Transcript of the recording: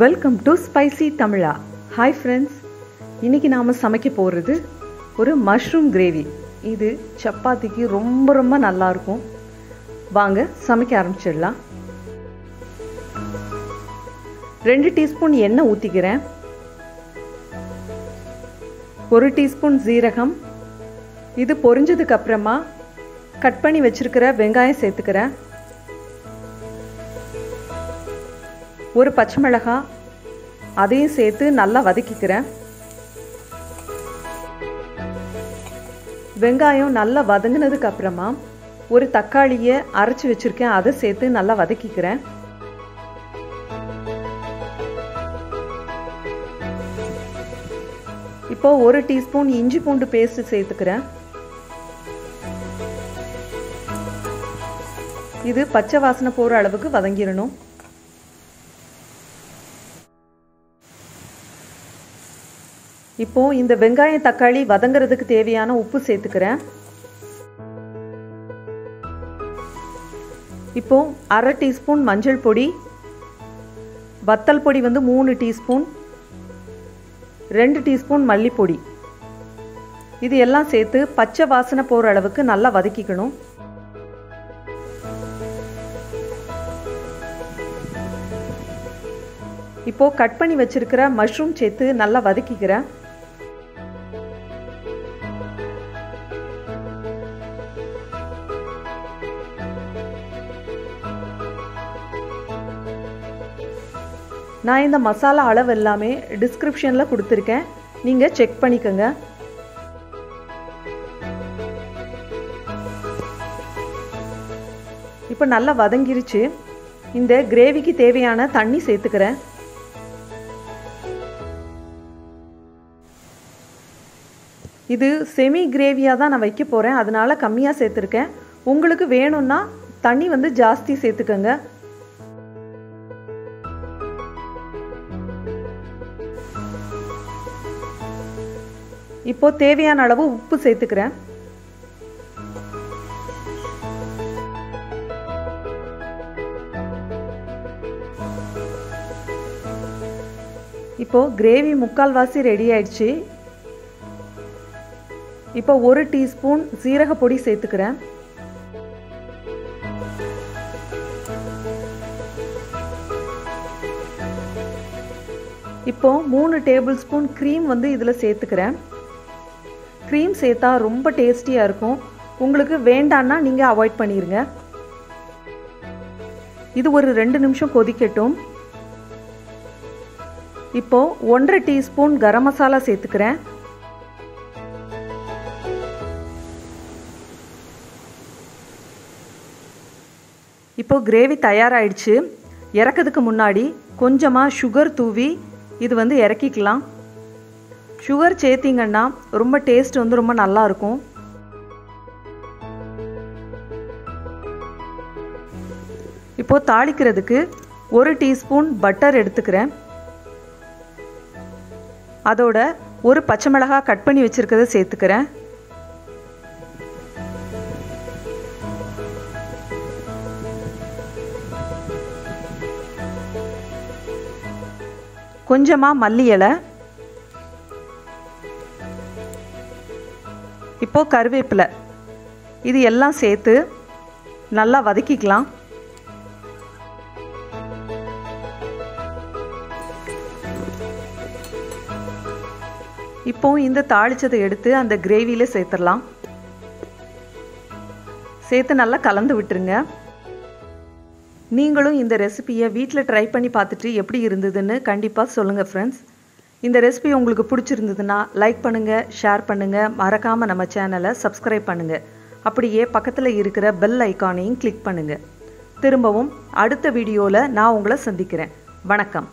Welcome to spicy Tamizha hi friends இன்றைக்கி நாம் சமைக்க போகிறது ஒரு மஷ்ரூம் கிரேவி இது சப்பாத்திக்கு ரொம்ப ரொம்ப நல்லாயிருக்கும் வாங்க சமைக்க ஆரம்பிச்சிடலாம். ரெண்டு டீஸ்பூன் எண்ணெய் ஊற்றிக்கிறேன் ஒரு டீஸ்பூன் ஜீரகம் இது பொரிஞ்சதுக்கு அப்புறமா கட் பண்ணி வச்சிருக்கிற வெங்காயம் சேர்த்துக்கிறேன். ஒரு பச்சை மிளகாய் அதையும் சேர்த்து நல்லா வதக்கிக்கிறேன். வெங்காயம் நல்லா வதங்கினதுக்கு அப்புறமா ஒரு தக்காளியை அரைச்சி வச்சுருக்கேன். அதை சேர்த்து நல்லா வதக்கிக்கிறேன். இப்போ ஒரு டீஸ்பூன் இஞ்சி பூண்டு பேஸ்ட் சேர்த்துக்கிறேன். இது பச்சை வாசனை போகிற அளவுக்கு வதங்கிடணும். இப்போ இந்த வெங்காயம் தக்காளி வதங்கிறதுக்கு தேவையான உப்பு சேர்த்துக்கிறேன். இப்போ அரை டீஸ்பூன் மஞ்சள் பொடி வத்தல் பொடி வந்து மூணு டீஸ்பூன் ரெண்டு டீஸ்பூன் மல்லிப்பொடி. இது எல்லாம் சேர்த்து பச்சை வாசனை போகிற அளவுக்கு நல்லா வதக்கிக்கணும். இப்போ கட் பண்ணி வச்சிருக்கிற மஷ்ரூம் சேர்த்து நல்லா வதக்கிக்கிறேன். நான் இந்த மசாலா அளவு எல்லாமே டிஸ்கிரிப்ஷனில் கொடுத்துருக்கேன். நீங்கள் செக் பண்ணிக்கோங்க. இப்போ நல்லா வதங்கிருச்சு. இந்த கிரேவிக்கு தேவையான தண்ணி சேர்த்துக்கிறேன். இது செமி கிரேவியாக தான் நான் வைக்க போகிறேன் அதனால் கம்மியாக சேர்த்துருக்கேன். உங்களுக்கு வேணும்னா தண்ணி வந்து ஜாஸ்தி சேர்த்துக்கோங்க. இப்போ தேவையான அளவு உப்பு சேர்த்துக்கிறேன். இப்போ கிரேவி முக்கால்வாசி ரெடி ஆயிடுச்சு. இப்போ ஒரு டீஸ்பூன் சீரக பொடி சேர்த்துக்கிறேன். இப்போ மூணு டேபிள் ஸ்பூன் க்ரீம் வந்து இதில் சேர்த்துக்கிறேன். க்ரீம் சேர்த்தா ரொம்ப டேஸ்டியாக இருக்கும். உங்களுக்கு வேண்டான்னா நீங்கள் அவாய்ட் பண்ணிடுங்க இது ஒரு ரெண்டு நிமிஷம் கொதிக்கட்டும். இப்போ ஒன்றரை டீஸ்பூன் கரம் மசாலா சேர்த்துக்கிறேன். இப்போ கிரேவி தயாராகிடுச்சு இறக்கிறதுக்கு முன்னாடி கொஞ்சமாக சுகர் தூவி இது வந்து இறக்கிக்கலாம். சுகர் சேர்த்திங்கன்னா ரொம்ப டேஸ்ட் வந்து ரொம்ப நல்லாயிருக்கும். இப்போது தாளிக்கிறதுக்கு ஒரு டீஸ்பூன் பட்டர் எடுத்துக்கிறேன். அதோட ஒரு பச்சை மிளகாய் கட் பண்ணி வச்சுருக்கதை சேர்த்துக்கிறேன். கொஞ்சமாக மல்லி இலை இப்போது கருவேப்பிலை. இது எல்லாம் சேர்த்து நல்லா வதக்கிக்கலாம். இப்போ இந்த தாளிச்சதை எடுத்து அந்த கிரேவியில் சேர்த்துடலாம். சேர்த்து நல்லா கலந்து விட்டுருங்க. நீங்களும் இந்த ரெசிபியை வீட்டில் ட்ரை பண்ணி பார்த்துட்டு எப்படி இருந்ததுன்னு கண்டிப்பாக சொல்லுங்கள் ஃப்ரெண்ட்ஸ் இந்த ரெசிபி உங்களுக்கு பிடிச்சிருந்ததுன்னா லைக் பண்ணுங்கள் ஷேர் பண்ணுங்கள் மறக்காமல் நம்ம சேனலை சப்ஸ்கிரைப் பண்ணுங்கள் அப்படியே பக்கத்தில் இருக்கிற பெல் ஐக்கானையும் கிளிக் பண்ணுங்கள் திரும்பவும் அடுத்த வீடியோவில் நான் உங்களை சந்திக்கிறேன். வணக்கம்.